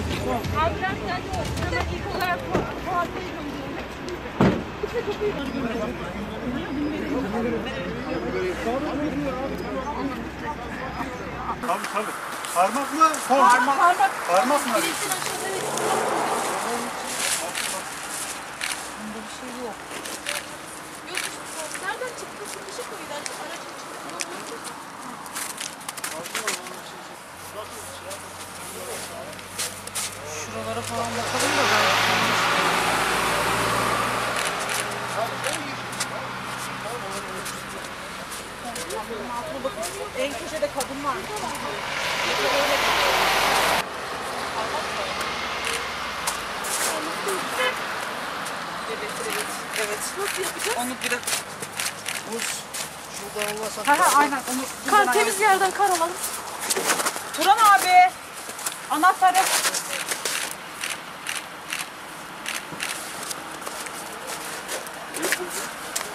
Ambulans geldi o. Hemen ilk olarak Fuat'ı Tabii tabii. Parmak mı? Kol. Parmak. Parmak. Parmak mı En köşede kadın var. Evet, evet. Evet. Nasıl yapacağız? Onu bir dakika. Şurada olmasa Ha ha aynen onu. Kar temiz yerden kar alalım. Turan abi. Anahtarı.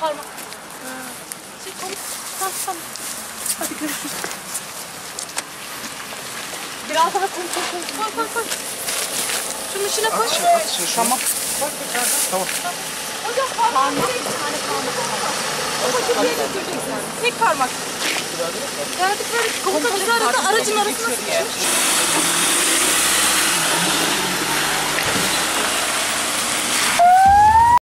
Parmak. Şey. Tamam tamam. Hadi görüşürüz. Biraz daha koy koy koy. Koy koy koy. Şunun içine koy. Tamam. Hocam parmak. Bir tane parmak. O paketiye götüreceksin. Tek parmak. Verdik verdik. Komutan bizi aradı. Aracın arasına sıkışmış.